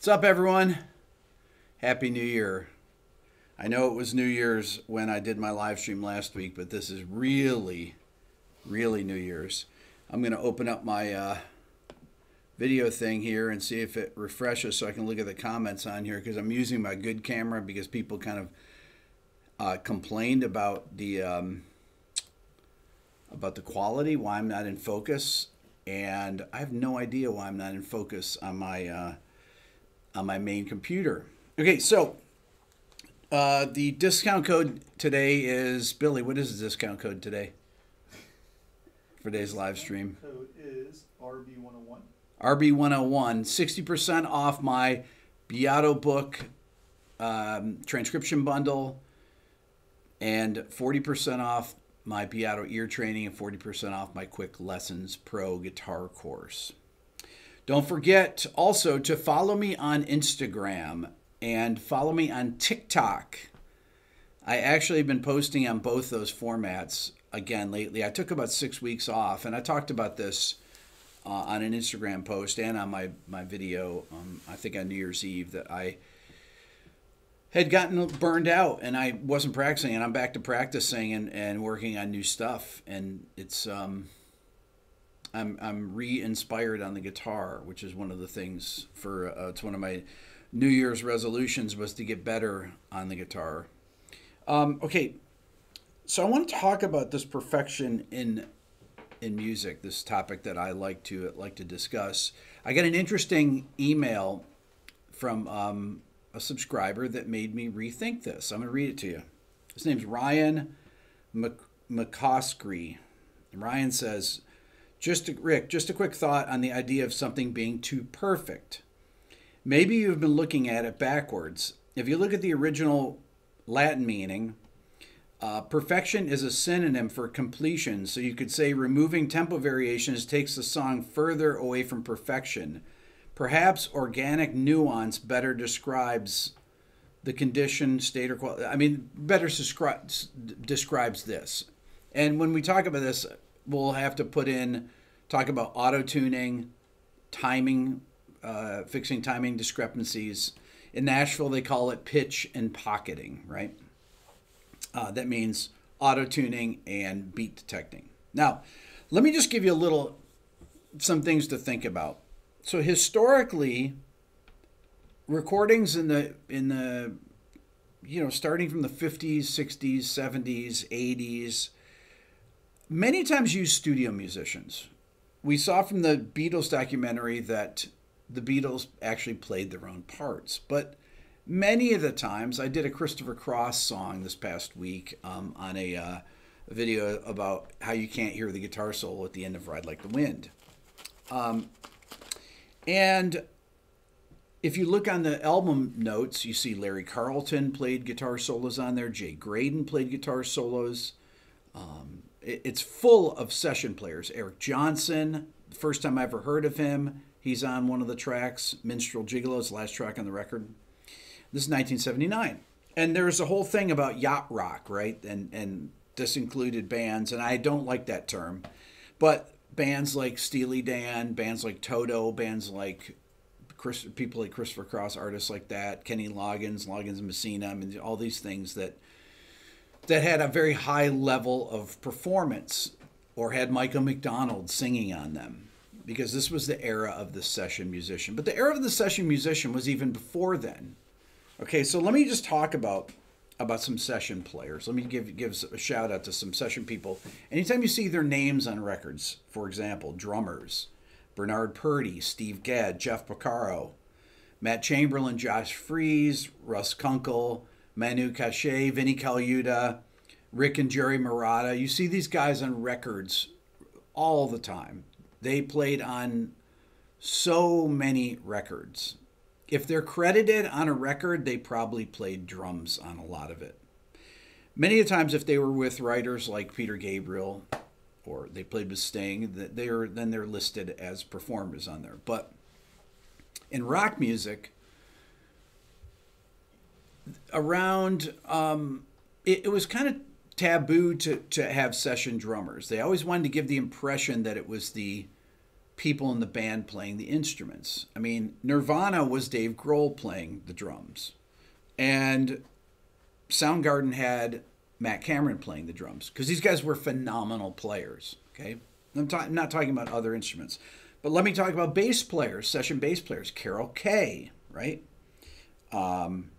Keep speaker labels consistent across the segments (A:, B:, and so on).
A: What's up, everyone? Happy New Year. I know it was New Year's when I did my live stream last week, but this is really, really New Year's. I'm going to open up my uh, video thing here and see if it refreshes so I can look at the comments on here because I'm using my good camera because people kind of uh, complained about the um, about the quality, why I'm not in focus, and I have no idea why I'm not in focus on my uh, on my main computer. Okay, so uh, the discount code today is Billy. What is the discount code today for today's live stream?
B: Code is RB101.
A: RB101, 60% off my Beato book um, transcription bundle, and 40% off my Beato ear training, and 40% off my Quick Lessons Pro guitar course. Don't forget also to follow me on Instagram and follow me on TikTok. I actually have been posting on both those formats again lately. I took about six weeks off, and I talked about this uh, on an Instagram post and on my my video. Um, I think on New Year's Eve that I had gotten burned out and I wasn't practicing, and I'm back to practicing and, and working on new stuff, and it's um, I'm I'm re-inspired on the guitar, which is one of the things for uh, it's one of my New Year's resolutions was to get better on the guitar. Um, okay, so I want to talk about this perfection in in music. This topic that I like to like to discuss. I got an interesting email from um, a subscriber that made me rethink this. I'm going to read it to you. His name's Ryan McCoskry. Ryan says, "Just a, Rick, just a quick thought on the idea of something being too perfect." Maybe you've been looking at it backwards. If you look at the original Latin meaning, uh, perfection is a synonym for completion, so you could say removing tempo variations takes the song further away from perfection. Perhaps organic nuance better describes the condition, state, or quality. I mean, better descri- describes this. And when we talk about this, we'll have to put in, talk about auto tuning, timing uh, fixing timing discrepancies. In Nashville, they call it pitch and pocketing, right? Uh, that means auto tuning and beat detecting. Now, let me just give you a little, some things to think about. So historically, recordings in the in the you know starting from the 50s 60s 70s 80s many times use studio musicians we saw from the beatles documentary that the Beatles actually played their own parts. But many of the times, I did a Christopher Cross song this past week um, on a, uh, a, video about how you can't hear the guitar solo at the end of Ride Like the Wind. Um, and if you look on the album notes, you see Larry Carlton played guitar solos on there, Jay Graydon played guitar solos. Um, it's full of session players. Eric Johnson, first time I ever heard of him, He's on one of the tracks, Minstrel Gigolo's last track on the record. This is 1979. And there's a whole thing about yacht rock, right? And and this included bands, and I don't like that term, but bands like Steely Dan, bands like Toto, bands like Chris, people like Christopher Cross, artists like that, Kenny Loggins, Loggins and Messina, I mean, all these things that that had a very high level of performance, or had Michael McDonald singing on them because this was the era of the session musician. But the era of the session musician was even before then. Okay, so let me just talk about about some session players. Let me give give a shout out to some session people. Anytime you see their names on records, for example, drummers, Bernard Purdie, Steve Gadd, Jeff Porcaro, Matt Chamberlain, Josh Freese, Russ Kunkel, Manu Katché, Vinnie Colaiuta, Rick and Jerry Marotta. You see these guys on records all the time. They played on so many records. If they're credited on a record, they probably played drums on a lot of it. Many times, if they were with writers like Peter Gabriel or they played with Sting, they are then they're listed as performers on there. But in rock music, around um, it, it was kind of taboo to, to have session drummers. They always wanted to give the impression that it was the people in the band playing the instruments. I mean, Nirvana was Dave Grohl playing the drums, and Soundgarden had Matt Cameron playing the drums because these guys were phenomenal players. Okay, I'm, ta- I'm not talking about other instruments, but let me talk about bass players, session bass players. Carol Kaye, right? Um,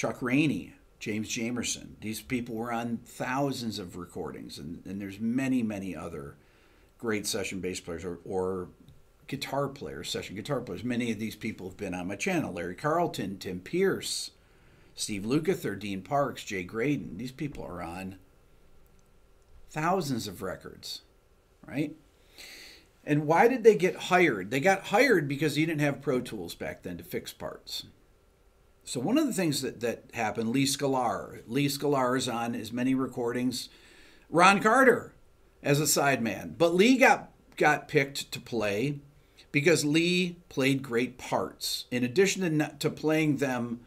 A: Chuck Rainey, James Jamerson. These people were on thousands of recordings, and, and there's many, many other great session bass players or, or guitar players, session guitar players. Many of these people have been on my channel. Larry Carlton, Tim Pierce, Steve Lukather, Dean Parks, Jay Graydon. These people are on thousands of records, right? And why did they get hired? They got hired because you didn't have Pro Tools back then to fix parts. So one of the things that, that happened, Lee Sklar, Lee Sklar is on as many recordings. Ron Carter as a sideman, but Lee got got picked to play because Lee played great parts. In addition to, to playing them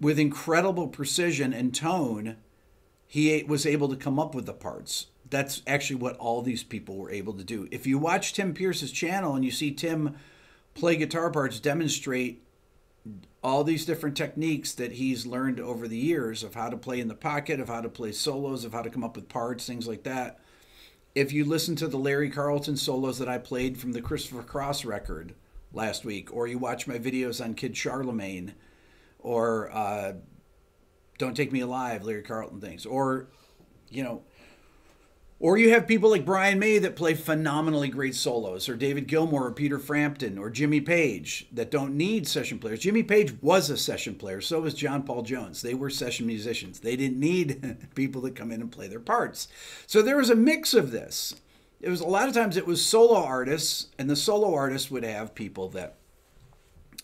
A: with incredible precision and tone, he was able to come up with the parts. That's actually what all these people were able to do. If you watch Tim Pierce's channel and you see Tim play guitar parts, demonstrate all these different techniques that he's learned over the years of how to play in the pocket, of how to play solos, of how to come up with parts, things like that. If you listen to the Larry Carlton solos that I played from the Christopher Cross record last week, or you watch my videos on Kid Charlemagne, or uh, Don't Take Me Alive, Larry Carlton things, or, you know, or you have people like Brian May that play phenomenally great solos, or David Gilmour, or Peter Frampton, or Jimmy Page that don't need session players. Jimmy Page was a session player, so was John Paul Jones. They were session musicians. They didn't need people that come in and play their parts. So there was a mix of this. It was a lot of times it was solo artists, and the solo artists would have people that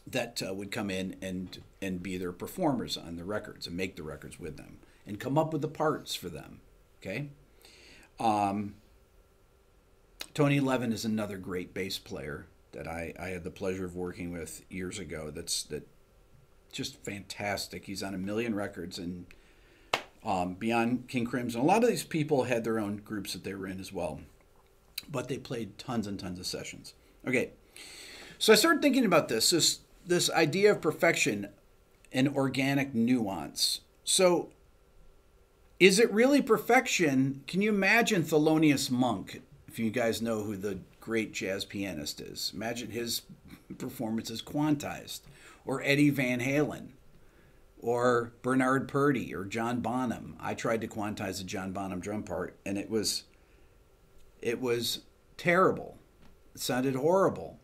A: that uh, would come in and and be their performers on the records and make the records with them and come up with the parts for them. Okay. Um, Tony Levin is another great bass player that I, I had the pleasure of working with years ago. That's that just fantastic. He's on a million records and um, beyond King Crimson. A lot of these people had their own groups that they were in as well, but they played tons and tons of sessions. Okay, so I started thinking about this this this idea of perfection and organic nuance. So is it really perfection? Can you imagine Thelonious Monk, if you guys know who the great jazz pianist is? Imagine his performance is quantized. Or Eddie Van Halen. Or Bernard Purdie or John Bonham. I tried to quantize a John Bonham drum part and it was it was terrible. It sounded horrible.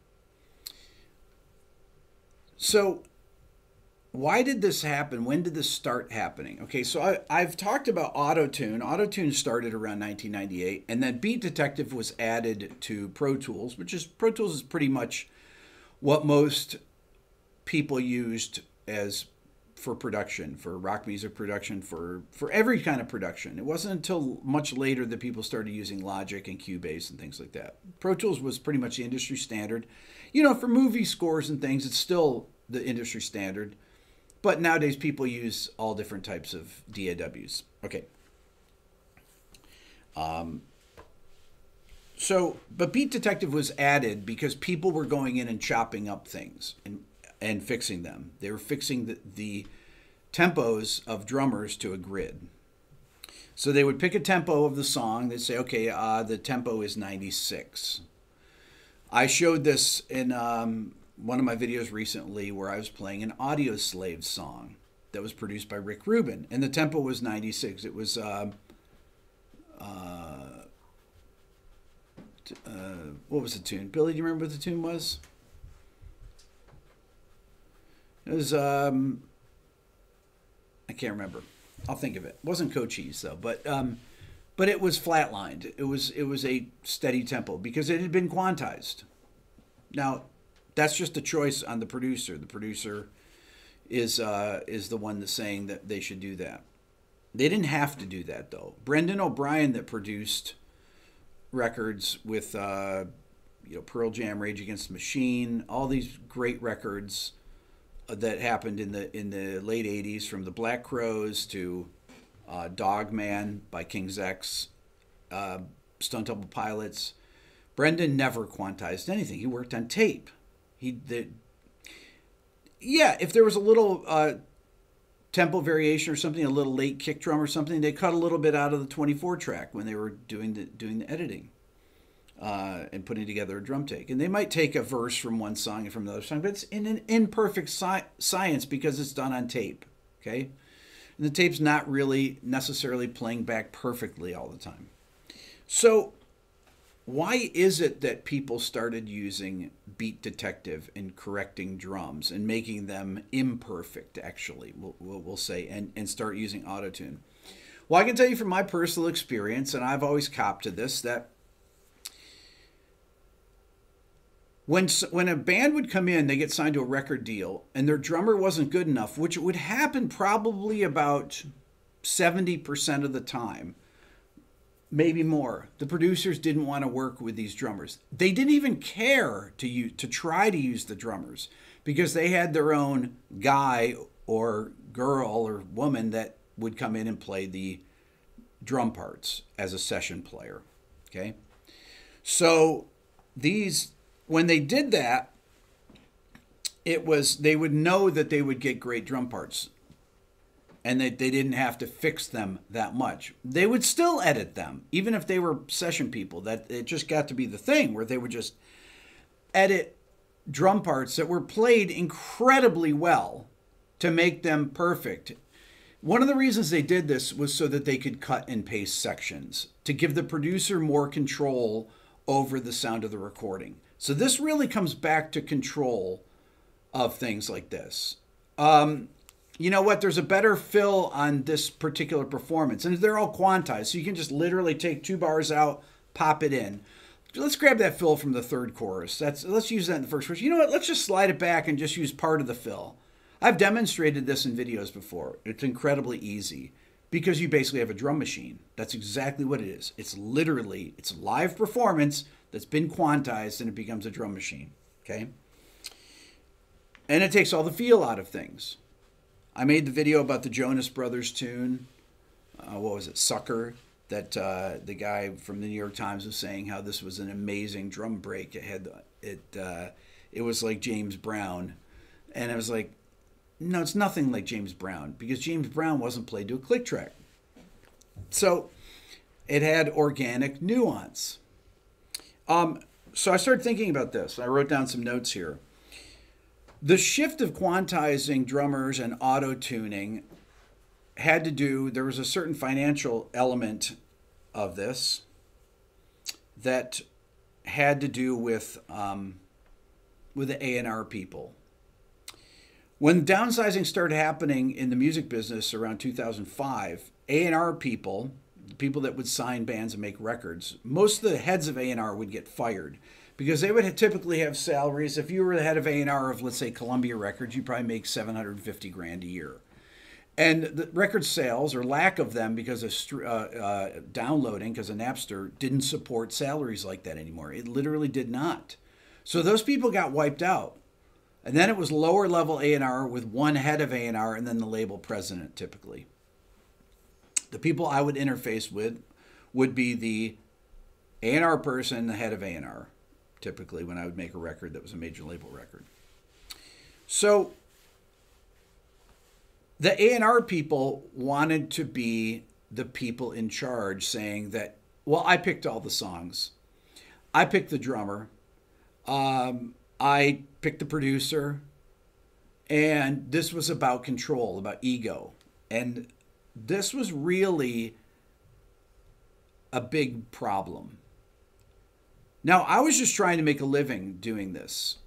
A: So why did this happen? When did this start happening? Okay, so I, I've talked about Auto-Tune. Auto-Tune started around 1998, and then Beat Detective was added to Pro Tools, which is Pro Tools is pretty much what most people used as for production, for rock music production, for for every kind of production. It wasn't until much later that people started using Logic and Cubase and things like that. Pro Tools was pretty much the industry standard. You know, for movie scores and things, it's still the industry standard but nowadays people use all different types of DAWs. Okay. Um, so, but Beat Detective was added because people were going in and chopping up things and and fixing them. They were fixing the, the tempos of drummers to a grid. So they would pick a tempo of the song. They'd say, okay, uh, the tempo is 96. I showed this in um, one of my videos recently where I was playing an Audioslave song that was produced by Rick Rubin, and the tempo was 96. It was uh, uh, uh, what was the tune? Billy, do you remember what the tune was? It was um, I can't remember. I'll think of it. it wasn't Cochise though, but um, but it was flatlined. It was it was a steady tempo because it had been quantized. Now that's just a choice on the producer. The producer is uh, is the one that's saying that they should do that. They didn't have to do that though. Brendan O'Brien that produced records with uh, you know Pearl Jam, Rage Against the Machine, all these great records uh, that happened in the in the late '80s, from the Black Crowes to uh, Dog Man by King's X, uh, Stone Temple Pilots Brendan never quantized anything. He worked on tape. He did. yeah, if there was a little uh, tempo variation or something, a little late kick drum or something, they cut a little bit out of the 24 track when they were doing the doing the editing uh, and putting together a drum take. And they might take a verse from one song and from another song, but it's in an imperfect sci- science because it's done on tape. Okay, and the tape's not really necessarily playing back perfectly all the time. So why is it that people started using beat detective in correcting drums and making them imperfect actually we'll, we'll say and, and start using autotune? Well i can tell you from my personal experience and i've always copped to this that when when a band would come in they get signed to a record deal and their drummer wasn't good enough which would happen probably about 70% of the time maybe more. The producers didn't want to work with these drummers. They didn't even care to use, to try to use the drummers because they had their own guy or girl or woman that would come in and play the drum parts as a session player. Okay? So these when they did that it was they would know that they would get great drum parts and that they didn't have to fix them that much. They would still edit them, even if they were session people. That it just got to be the thing where they would just edit drum parts that were played incredibly well to make them perfect. One of the reasons they did this was so that they could cut and paste sections to give the producer more control over the sound of the recording. So this really comes back to control of things like this. Um, you know what? There's a better fill on this particular performance, and they're all quantized, so you can just literally take two bars out, pop it in. Let's grab that fill from the third chorus. That's let's use that in the first chorus. You know what? Let's just slide it back and just use part of the fill. I've demonstrated this in videos before. It's incredibly easy because you basically have a drum machine. That's exactly what it is. It's literally it's live performance that's been quantized and it becomes a drum machine. Okay. And it takes all the feel out of things. I made the video about the Jonas Brothers tune. Uh, what was it, Sucker? That uh, the guy from the New York Times was saying how this was an amazing drum break. It had it. Uh, it was like James Brown, and I was like, no, it's nothing like James Brown because James Brown wasn't played to a click track. So it had organic nuance. Um, so I started thinking about this. I wrote down some notes here. The shift of quantizing drummers and auto tuning had to do, there was a certain financial element of this that had to do with um, with the A&R people. When downsizing started happening in the music business around 2005, A&R people, the people that would sign bands and make records, most of the heads of A&R would get fired because they would typically have salaries. If you were the head of A&R of, let's say, Columbia Records, you probably make 750 grand a year. And the record sales or lack of them because of uh, uh, downloading, because of Napster, didn't support salaries like that anymore. It literally did not. So those people got wiped out. And then it was lower level A&R with one head of A&R and then the label president typically. The people I would interface with would be the A&R person, the head of A&R typically when I would make a record that was a major label record. So the A&R people wanted to be the people in charge saying that well I picked all the songs. I picked the drummer. Um, I picked the producer. And this was about control, about ego. And this was really a big problem now, I was just trying to make a living doing this.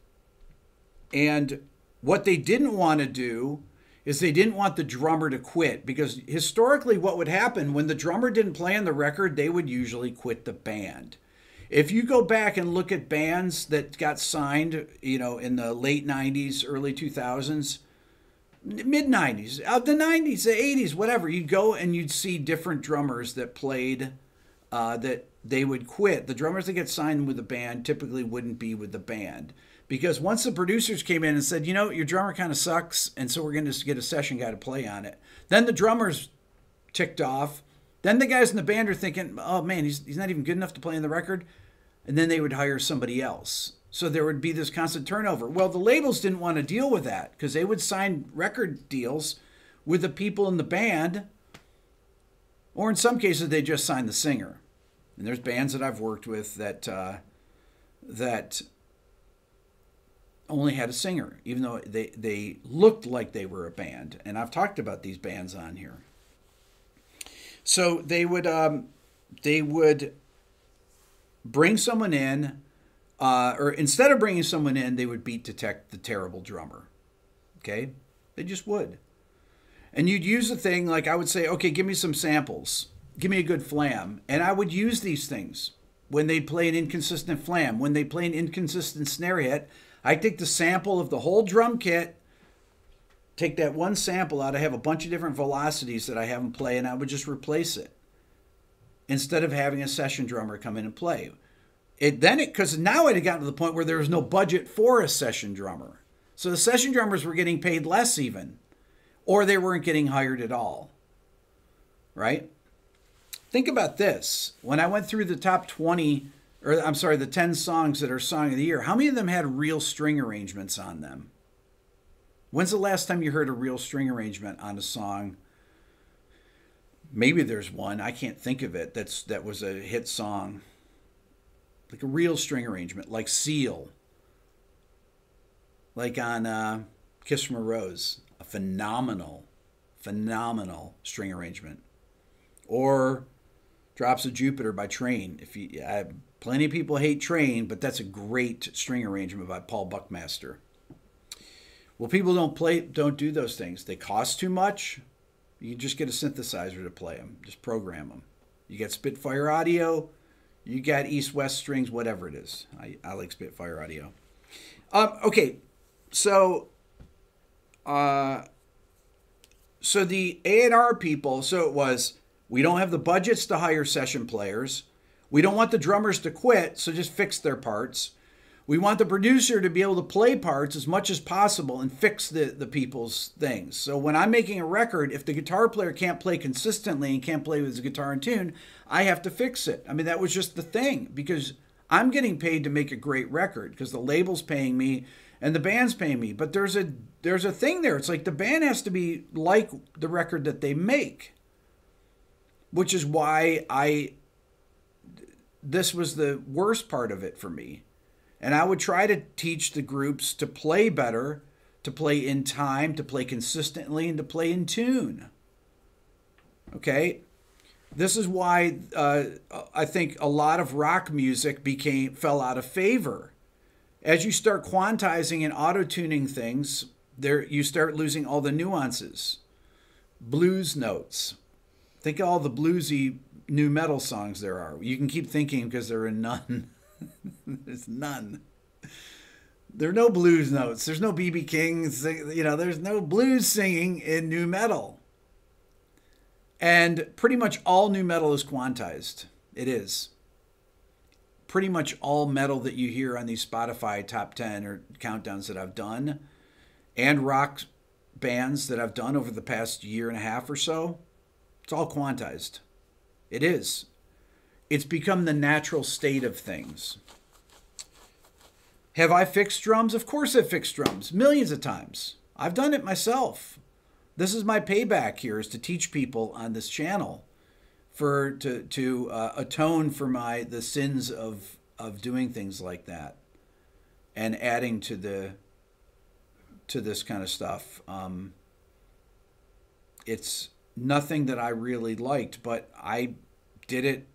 A: And what they didn't want to do is they didn't want the drummer to quit because historically, what would happen when the drummer didn't play on the record, they would usually quit the band. If you go back and look at bands that got signed, you know, in the late 90s, early 2000s, mid 90s, uh, the 90s, the 80s, whatever, you'd go and you'd see different drummers that played uh, that they would quit. The drummers that get signed with the band typically wouldn't be with the band because once the producers came in and said, you know, your drummer kind of sucks, and so we're going to get a session guy to play on it. Then the drummers ticked off. Then the guys in the band are thinking, oh man, he's, he's not even good enough to play on the record. and then they would hire somebody else. So there would be this constant turnover. Well, the labels didn't want to deal with that because they would sign record deals with the people in the band, or in some cases, they just sign the singer. And there's bands that I've worked with that uh, that only had a singer, even though they, they looked like they were a band. And I've talked about these bands on here. So they would um, they would bring someone in, uh, or instead of bringing someone in, they would beat detect the terrible drummer. Okay, they just would. And you'd use a thing like I would say, okay, give me some samples, give me a good flam, and I would use these things when they play an inconsistent flam, when they play an inconsistent snare hit. I take the sample of the whole drum kit, take that one sample out. I have a bunch of different velocities that I have them play, and I would just replace it instead of having a session drummer come in and play. It then it because now it had gotten to the point where there was no budget for a session drummer, so the session drummers were getting paid less even, or they weren't getting hired at all. Right? Think about this. When I went through the top twenty or I'm sorry, the 10 songs that are Song of the Year, how many of them had real string arrangements on them? When's the last time you heard a real string arrangement on a song? Maybe there's one, I can't think of it, that's that was a hit song. Like a real string arrangement, like Seal. Like on uh, Kiss from a Rose, a phenomenal, phenomenal string arrangement. Or Drops of Jupiter by Train. If you, I, plenty of people hate Train, but that's a great string arrangement by Paul Buckmaster. Well, people don't play, don't do those things. They cost too much. You just get a synthesizer to play them. Just program them. You get Spitfire audio. You got East West strings, whatever it is. I, I like Spitfire audio. Um, okay, so uh, so the A and R people. So it was we don't have the budgets to hire session players. We don't want the drummers to quit, so just fix their parts. We want the producer to be able to play parts as much as possible and fix the, the people's things. So when I'm making a record, if the guitar player can't play consistently and can't play with his guitar in tune, I have to fix it. I mean, that was just the thing because I'm getting paid to make a great record because the label's paying me and the band's paying me. But there's a there's a thing there. It's like the band has to be like the record that they make which is why I this was the worst part of it for me. And I would try to teach the groups to play better, to play in time, to play consistently, and to play in tune. Okay? This is why uh, I think a lot of rock music became fell out of favor. As you start quantizing and auto tuning things, there you start losing all the nuances, blues notes, Think of all the bluesy nu metal songs there are. You can keep thinking because there are none. there's none. There are no blues notes. There's no BB Kings. You know, there's no blues singing in nu metal. And pretty much all nu metal is quantized. It is. Pretty much all metal that you hear on these Spotify top 10 or countdowns that I've done and rock bands that I've done over the past year and a half or so it's all quantized. It is. It's become the natural state of things. Have I fixed drums? Of course I've fixed drums millions of times. I've done it myself. This is my payback here is to teach people on this channel for to to uh, atone for my the sins of of doing things like that and adding to the to this kind of stuff. Um, it's nothing that I really liked, but I did it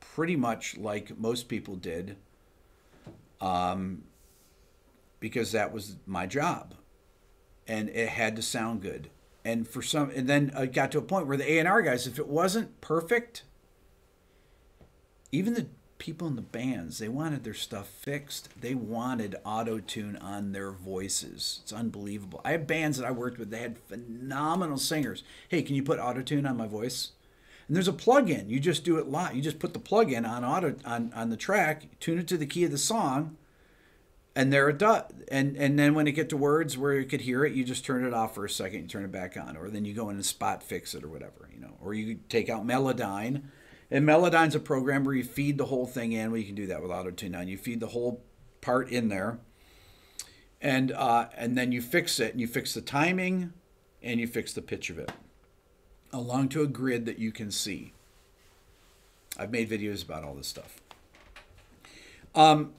A: pretty much like most people did um, because that was my job and it had to sound good. And for some, and then I got to a point where the A and R guys, if it wasn't perfect, even the people in the bands, they wanted their stuff fixed. They wanted auto tune on their voices. It's unbelievable. I have bands that I worked with, they had phenomenal singers. Hey, can you put auto tune on my voice? And there's a plug-in. You just do it live. You just put the plug-in on auto on, on the track, tune it to the key of the song, and there it does. And and then when it get to words where you could hear it, you just turn it off for a second, you turn it back on, or then you go in and spot fix it or whatever, you know. Or you take out Melodyne And Melodyne's a program where you feed the whole thing in. Well, you can do that with AutoTune now. You feed the whole part in there, and uh, and then you fix it. And you fix the timing, and you fix the pitch of it, along to a grid that you can see. I've made videos about all this stuff. Um,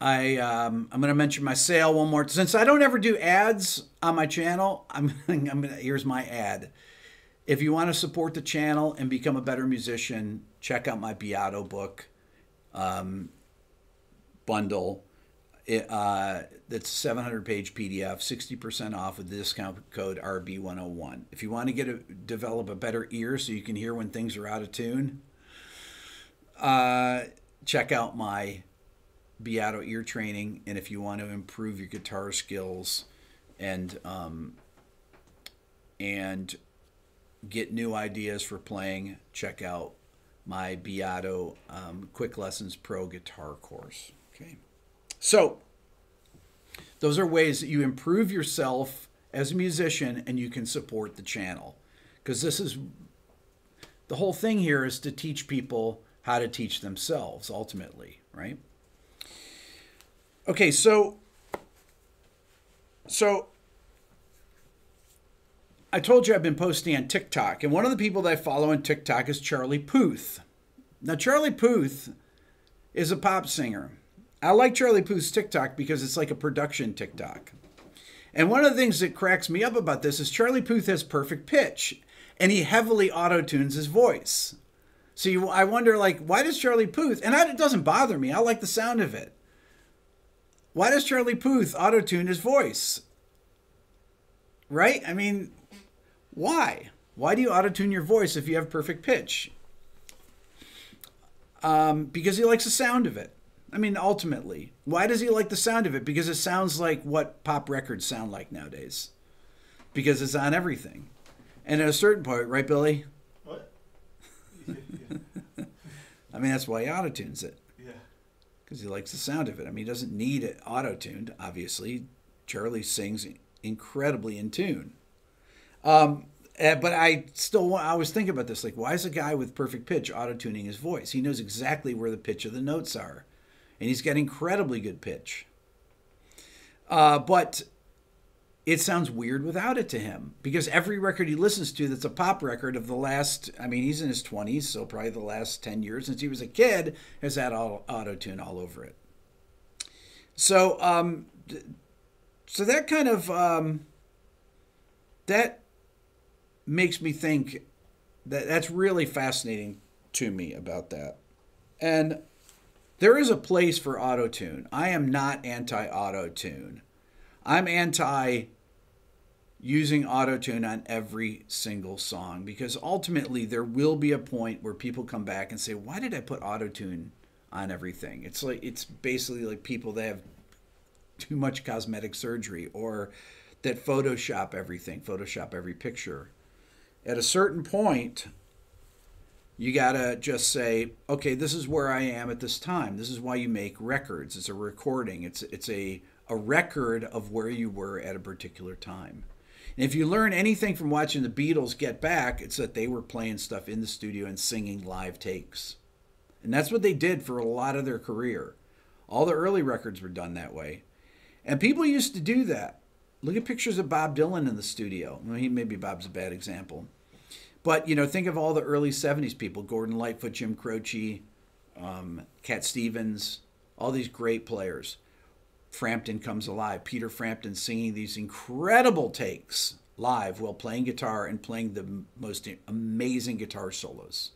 A: I um, I'm going to mention my sale one more since I don't ever do ads on my channel. I'm I'm gonna, here's my ad. If you want to support the channel and become a better musician, check out my Beato book um, bundle. It, uh, that's 700 page PDF, 60% off with the discount code RB101. If you want to get a, develop a better ear so you can hear when things are out of tune, uh, check out my Beato ear training. And if you want to improve your guitar skills and um, and get new ideas for playing, check out my Beato um, Quick Lessons Pro guitar course. Okay. So, those are ways that you improve yourself as a musician and you can support the channel. Because this is the whole thing here is to teach people how to teach themselves ultimately, right? Okay, so so I told you I've been posting on TikTok, and one of the people that I follow on TikTok is Charlie Puth. Now, Charlie Puth is a pop singer. I like Charlie Puth's TikTok because it's like a production TikTok. And one of the things that cracks me up about this is Charlie Puth has perfect pitch, and he heavily auto tunes his voice. So you, I wonder, like, why does Charlie Puth? And I, it doesn't bother me. I like the sound of it. Why does Charlie Puth auto tune his voice? Right? I mean, why? Why do you auto tune your voice if you have perfect pitch? Um, because he likes the sound of it. I mean, ultimately, why does he like the sound of it? Because it sounds like what pop records sound like nowadays. Because it's on everything. And at a certain point, right, Billy?
B: What?
A: I mean, that's why he auto tunes it. Because he likes the sound of it. I mean, he doesn't need it auto tuned, obviously. Charlie sings incredibly in tune. Um, eh, but I still I was thinking about this like, why is a guy with perfect pitch auto tuning his voice? He knows exactly where the pitch of the notes are, and he's got incredibly good pitch. Uh, but it sounds weird without it to him because every record he listens to that's a pop record of the last, I mean, he's in his 20s, so probably the last 10 years since he was a kid, has had all auto tune all over it. So, um, so that kind of, um, that makes me think that that's really fascinating to me about that. And there is a place for auto tune. I am not anti auto tune. I'm anti using auto tune on every single song because ultimately there will be a point where people come back and say, "Why did I put auto tune on everything?" It's like it's basically like people that have too much cosmetic surgery or that Photoshop everything, Photoshop every picture at a certain point, you got to just say, okay, this is where I am at this time. This is why you make records. It's a recording. It's it's a a record of where you were at a particular time. And if you learn anything from watching the Beatles get back, it's that they were playing stuff in the studio and singing live takes. And that's what they did for a lot of their career. All the early records were done that way. And people used to do that. Look at pictures of Bob Dylan in the studio. Well, he maybe Bob's a bad example. But you know, think of all the early '70s people: Gordon Lightfoot, Jim Croce, um, Cat Stevens, all these great players. Frampton comes alive. Peter Frampton singing these incredible takes live while playing guitar and playing the most amazing guitar solos.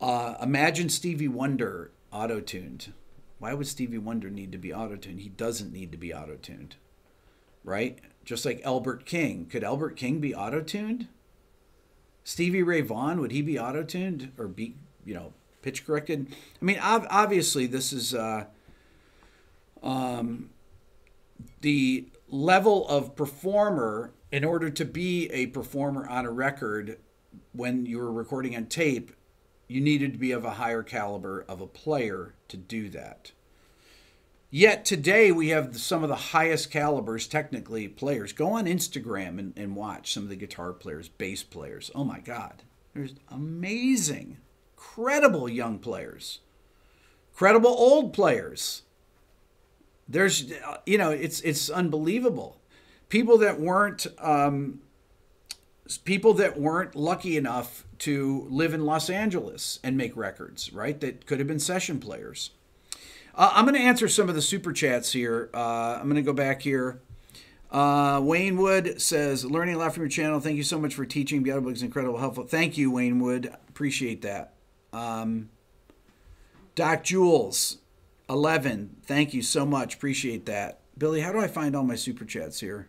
A: Uh, imagine Stevie Wonder auto tuned. Why would Stevie Wonder need to be auto tuned? He doesn't need to be auto tuned, right? Just like Albert King. Could Albert King be auto tuned? Stevie Ray Vaughan, would he be auto tuned or be, you know, pitch corrected? I mean, ob- obviously, this is uh, um, the level of performer in order to be a performer on a record when you were recording on tape you needed to be of a higher caliber of a player to do that Yet today we have some of the highest calibers, technically, players. Go on Instagram and, and watch some of the guitar players, bass players. Oh my God. There's amazing, credible young players, credible old players. There's, you know, it's it's unbelievable. People that weren't um, people that weren't lucky enough to live in Los Angeles and make records, right? That could have been session players. Uh, I'm going to answer some of the super chats here. Uh, I'm going to go back here. Uh, Wayne Wood says, learning a lot from your channel. Thank you so much for teaching. The audiobook is incredible, helpful. Thank you, Wayne Wood. Appreciate that. Um, Doc Jules, 11. Thank you so much. Appreciate that. Billy, how do I find all my super chats here?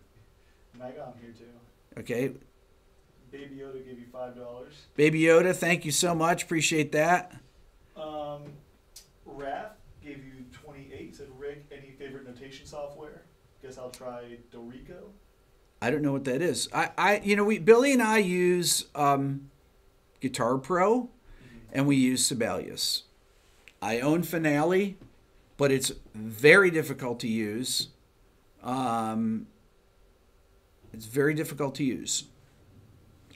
B: I got 'em here too.
A: Okay.
B: Baby Yoda gave you five dollars.
A: Baby Yoda, thank you so much. Appreciate that.
B: Um, Raph gave you twenty eight. Said Rick, any favorite notation software? Guess I'll try Dorico.
A: I don't know what that is. I, I you know, we Billy and I use um, Guitar Pro and we use Sibelius. I own Finale, but it's very difficult to use. Um, it's very difficult to use.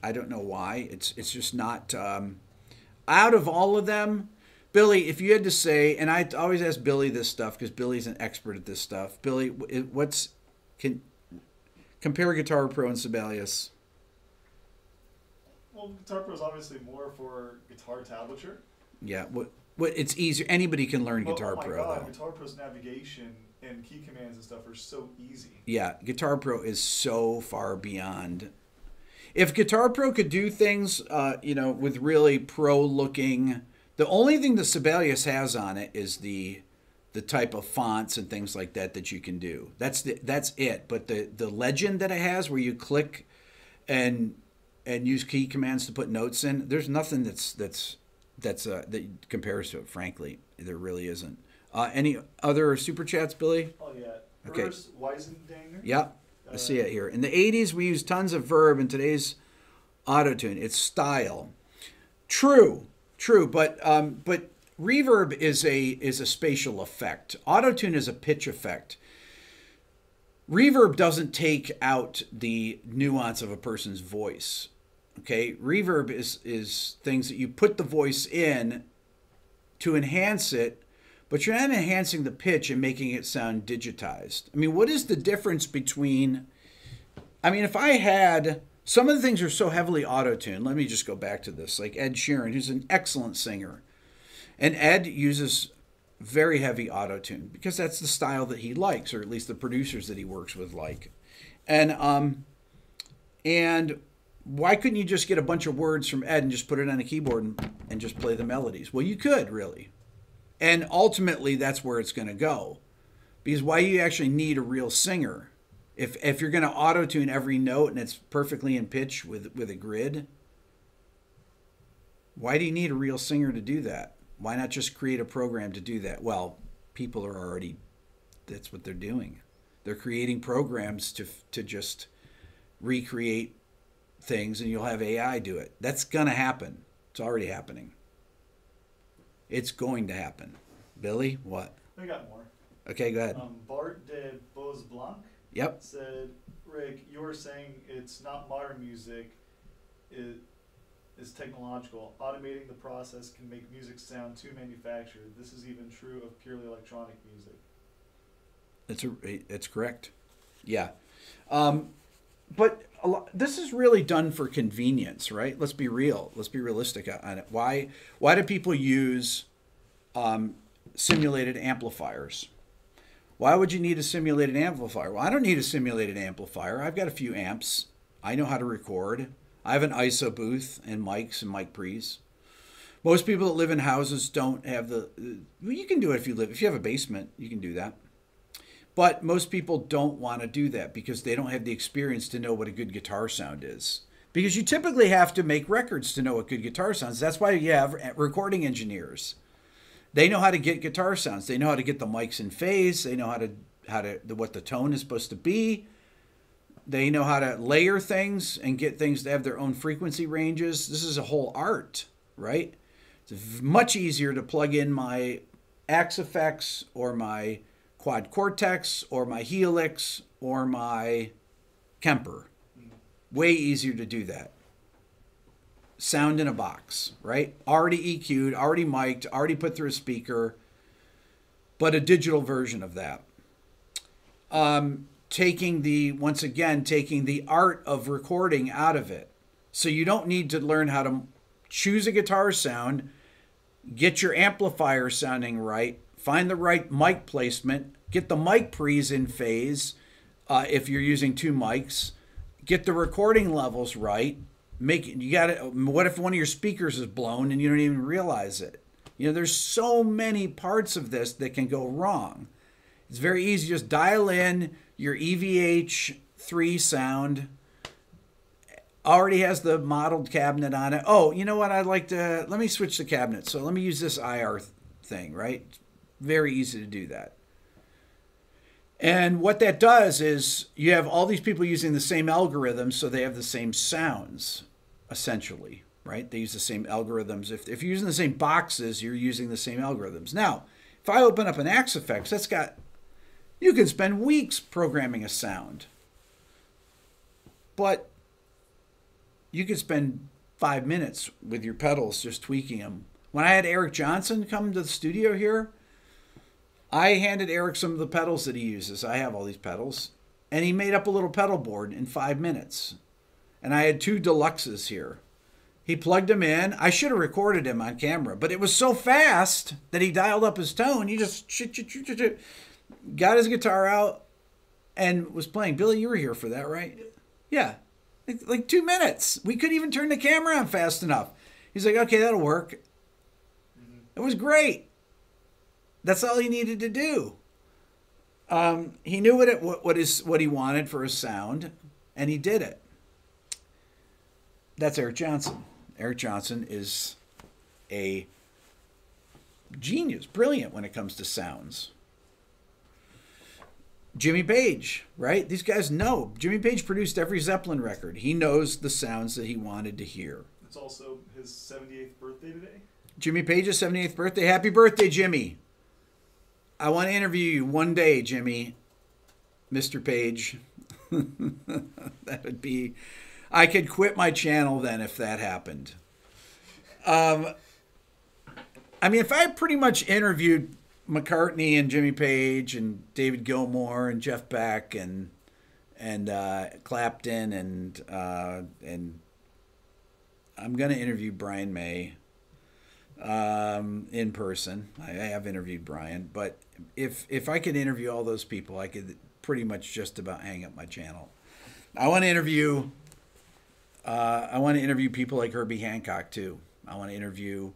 A: I don't know why. It's it's just not. Um, out of all of them, Billy, if you had to say, and I always ask Billy this stuff because Billy's an expert at this stuff. Billy, what's can compare Guitar Pro and Sibelius?
B: Well, Guitar Pro is obviously more for guitar tablature.
A: Yeah, what what it's easier. Anybody can learn
B: But,
A: Guitar
B: oh my
A: Pro
B: God,
A: though.
B: Guitar Pro's navigation and key commands and stuff are so easy.
A: Yeah, Guitar Pro is so far beyond. If Guitar Pro could do things, uh, you know, with really pro looking, the only thing the Sibelius has on it is the the type of fonts and things like that that you can do. That's the that's it. But the the legend that it has, where you click and and use key commands to put notes in, there's nothing that's that's that's uh, that compares to it. Frankly, there really isn't. Uh, any other super chats, Billy?
B: Oh yeah.
A: Okay.
B: Urs Weisendanger.
A: Yep. I see it here. In the 80s, we used tons of verb. In today's autotune, it's style. True, true, but um, but reverb is a is a spatial effect. Autotune is a pitch effect. Reverb doesn't take out the nuance of a person's voice. Okay, reverb is is things that you put the voice in to enhance it, but you're not enhancing the pitch and making it sound digitized. I mean, what is the difference between? I mean, if I had some of the things are so heavily auto-tuned. Let me just go back to this, like Ed Sheeran, who's an excellent singer, and Ed uses very heavy auto-tune because that's the style that he likes, or at least the producers that he works with like, and um, and why couldn't you just get a bunch of words from Ed and just put it on a keyboard and, and just play the melodies? Well, you could really. And ultimately, that's where it's going to go. Because why you actually need a real singer? If, if you're going to auto tune every note and it's perfectly in pitch with, with a grid, why do you need a real singer to do that? Why not just create a program to do that? Well, people are already, that's what they're doing. They're creating programs to, to just recreate things and you'll have AI do it. That's going to happen. It's already happening. It's going to happen. Billy, what?
B: We got more.
A: Okay, go ahead.
B: Um, Bart de Boz Blanc
A: Yep.
B: said, Rick, you were saying it's not modern music, it is technological. Automating the process can make music sound too manufactured. This is even true of purely electronic music.
A: It's a, it's correct. Yeah. Um, but lot, this is really done for convenience, right? Let's be real. Let's be realistic on it. Why why do people use um, simulated amplifiers? Why would you need a simulated amplifier? Well, I don't need a simulated amplifier. I've got a few amps. I know how to record. I have an ISO booth and mics and mic pre's. Most people that live in houses don't have the. Well, you can do it if you live. If you have a basement, you can do that. But most people don't want to do that because they don't have the experience to know what a good guitar sound is. Because you typically have to make records to know what good guitar sounds. That's why you have recording engineers. They know how to get guitar sounds. They know how to get the mics in phase. They know how to how to what the tone is supposed to be. They know how to layer things and get things to have their own frequency ranges. This is a whole art, right? It's much easier to plug in my Axe-Fx or my Quad Cortex or my Helix or my Kemper. Way easier to do that. Sound in a box, right? Already EQ'd, already mic'd, already put through a speaker, but a digital version of that. Um, taking the, once again, taking the art of recording out of it. So you don't need to learn how to choose a guitar sound, get your amplifier sounding right, find the right mic placement, get the mic pre's in phase uh, if you're using two mics, get the recording levels right. Make you got it. What if one of your speakers is blown and you don't even realize it? You know, there's so many parts of this that can go wrong. It's very easy. Just dial in your EVH three sound already has the modeled cabinet on it. Oh, you know what? I'd like to let me switch the cabinet. So let me use this IR thing, right? Very easy to do that. And what that does is you have all these people using the same algorithms, so they have the same sounds, essentially, right? They use the same algorithms. If, if you're using the same boxes, you're using the same algorithms. Now, if I open up an Axe-Fx, that's got, you can spend weeks programming a sound. But you could spend five minutes with your pedals just tweaking them. When I had Eric Johnson come to the studio here, I handed Eric some of the pedals that he uses. I have all these pedals. And he made up a little pedal board in five minutes. And I had two deluxes here. He plugged them in. I should have recorded him on camera, but it was so fast that he dialed up his tone. He just got his guitar out and was playing. Billy, you were here for that, right? Yeah like two minutes. We couldn't even turn the camera on fast enough. He's like, okay, that'll work. Mm-hmm. It was great. That's all he needed to do. Um, he knew what it what, what is what he wanted for his sound, and he did it. That's Eric Johnson. Eric Johnson is a genius, brilliant when it comes to sounds. Jimmy Page, right? These guys know. Jimmy Page produced every Zeppelin record. He knows the sounds that he wanted to hear.
B: It's also his 78th birthday today.
A: Jimmy Page's 78th birthday. Happy birthday, Jimmy. I want to interview you one day, Jimmy. Mr. Page. that would be I could quit my channel then if that happened. Um I mean if I pretty much interviewed McCartney and Jimmy Page and David Gilmour and Jeff Beck and and uh, Clapton and uh, and I'm gonna interview Brian May um, in person. I, I have interviewed Brian, but if if I could interview all those people, I could pretty much just about hang up my channel. I want to interview. Uh, I want to interview people like Herbie Hancock too. I want to interview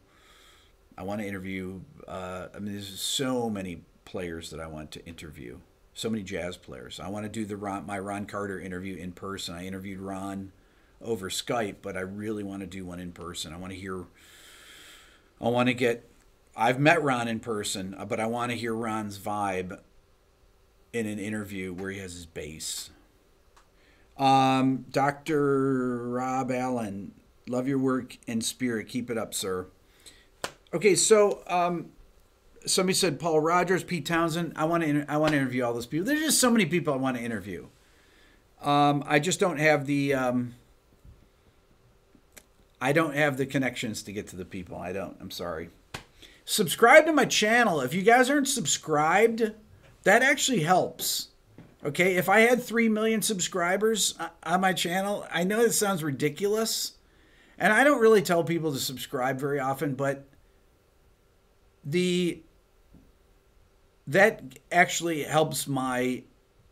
A: I want to interview. Uh, I mean, there's so many players that I want to interview. So many jazz players. I want to do the Ron, my Ron Carter interview in person. I interviewed Ron over Skype, but I really want to do one in person. I want to hear. I want to get. I've met Ron in person, uh, but I want to hear Ron's vibe in an interview where he has his bass. Um, Dr. Rob Allen, love your work and spirit. Keep it up, sir. Okay, so um, somebody said Paul Rodgers, Pete Townshend. I want to I want to interview all those people. There's just so many people I want to interview. Um, I just don't have the um, I don't have the connections to get to the people. I don't. I'm sorry. Subscribe to my channel. If you guys aren't subscribed, that actually helps. Okay, if I had 3 million subscribers uh, on my channel, I know it sounds ridiculous. And I don't really tell people to subscribe very often, but the that actually helps my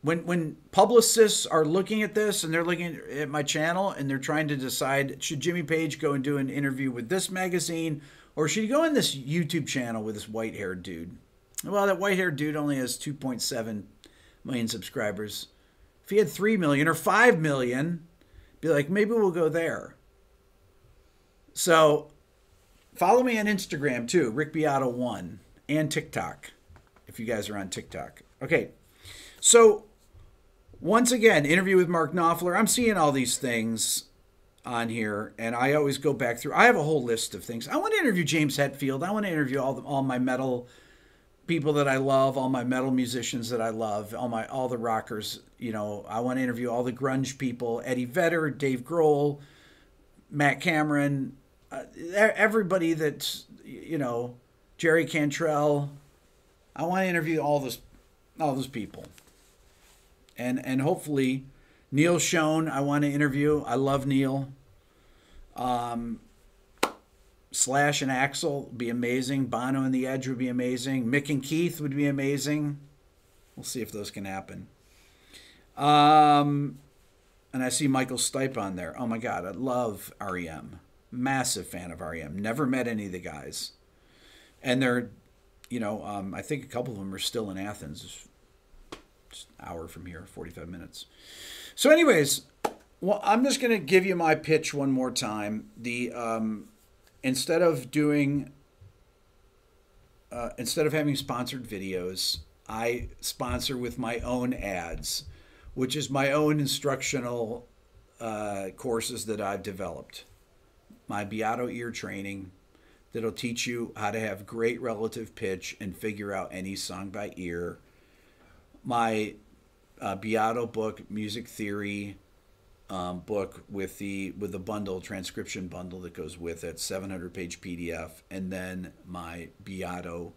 A: when when publicists are looking at this and they're looking at my channel and they're trying to decide should Jimmy Page go and do an interview with this magazine or should he go on this YouTube channel with this white-haired dude? Well, that white-haired dude only has 2.7 million subscribers. If he had 3 million or 5 million, be like maybe we'll go there. So, Follow me on Instagram too, Rick Beato one and TikTok, if you guys are on TikTok. Okay, so once again, interview with Mark Knopfler. I'm seeing all these things on here, and I always go back through. I have a whole list of things. I want to interview James Hetfield. I want to interview all the, all my metal people that I love, all my metal musicians that I love, all my all the rockers. You know, I want to interview all the grunge people: Eddie Vedder, Dave Grohl, Matt Cameron, uh, everybody that's you know, Jerry Cantrell. I want to interview all those all those people, and and hopefully Neal Schon. I want to interview. I love Neil. Um, Slash and would be amazing. Bono and the Edge would be amazing. Mick and Keith would be amazing. We'll see if those can happen. Um, and I see Michael Stipe on there. Oh my God, I love REM. Massive fan of REM. Never met any of the guys. And they're, you know, um, I think a couple of them are still in Athens. Hour from here, 45 minutes. So, anyways, well, I'm just going to give you my pitch one more time. The um, instead of doing uh, instead of having sponsored videos, I sponsor with my own ads, which is my own instructional uh, courses that I've developed. My Beato ear training that'll teach you how to have great relative pitch and figure out any song by ear. My uh, Beato book, Music Theory, um, book with the with the bundle transcription bundle that goes with it 700 page pdf and then my beato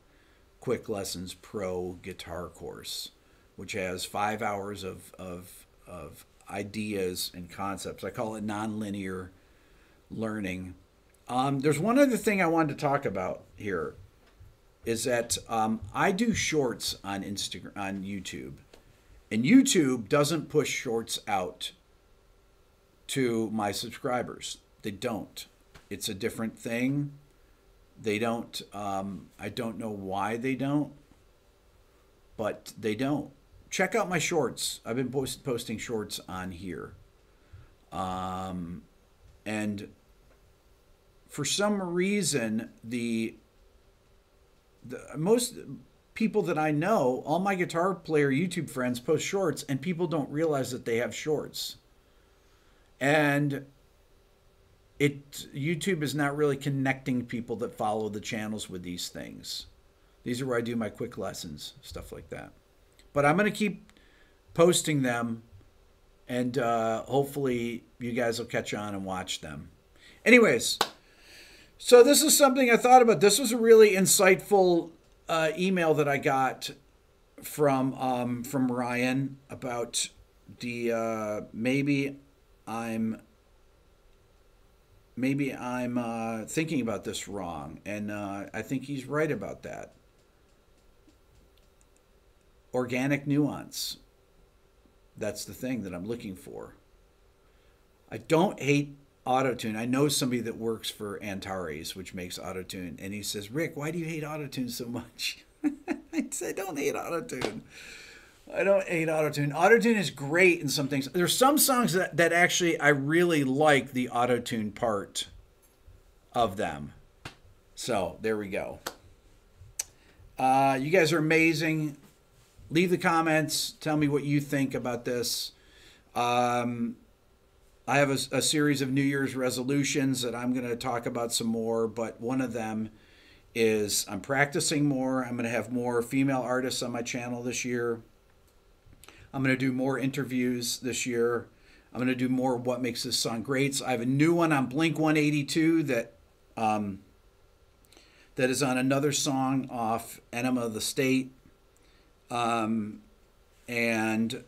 A: quick lessons pro guitar course which has five hours of of, of ideas and concepts. I call it nonlinear learning. Um, there's one other thing i wanted to talk about here is that um, i do shorts on instagram on youtube and youtube doesn't push shorts out to my subscribers. They don't. It's a different thing. They don't. Um, I don't know why they don't, but they don't. Check out my shorts. I've been post- posting shorts on here. Um, and for some reason, the, the most people that I know, all my guitar player YouTube friends post shorts, and people don't realize that they have shorts and it YouTube is not really connecting people that follow the channels with these things. These are where I do my quick lessons, stuff like that. But I'm going to keep posting them, and uh, hopefully you guys will catch on and watch them. Anyways, so this is something I thought about. This was a really insightful uh, email that I got from um, from Ryan about the uh, maybe I'm maybe I'm uh, thinking about this wrong, and uh, I think he's right about that. Organic nuance. That's the thing that I'm looking for. I don't hate autotune. I know somebody that works for Antares, which makes autotune, and he says, Rick, why do you hate autotune so much? I said, don't hate autotune. I don't hate autotune. Autotune is great in some things. There's some songs that, that actually I really like the autotune part of them. So there we go. Uh, you guys are amazing. Leave the comments. Tell me what you think about this. Um, I have a, a series of New Year's resolutions that I'm going to talk about some more, but one of them is I'm practicing more. I'm going to have more female artists on my channel this year. I'm going to do more interviews this year. I'm going to do more what makes this song great. So I have a new one on Blink 182 that um, that is on another song off Enema of the State. Um, and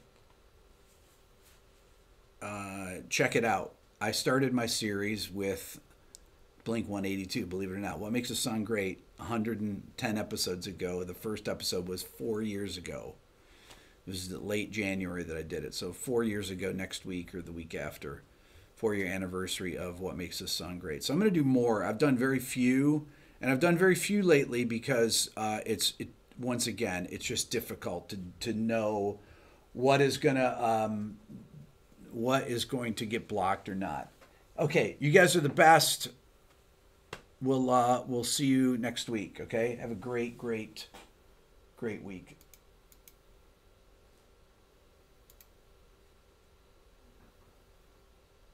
A: uh, check it out. I started my series with Blink 182, believe it or not. What makes a song great? 110 episodes ago. The first episode was four years ago. It was late January that I did it. So four years ago, next week or the week after, four year anniversary of what makes this song great. So I'm going to do more. I've done very few, and I've done very few lately because uh, it's it once again it's just difficult to to know what is gonna um, what is going to get blocked or not. Okay, you guys are the best. We'll uh, we'll see you next week. Okay, have a great, great, great week.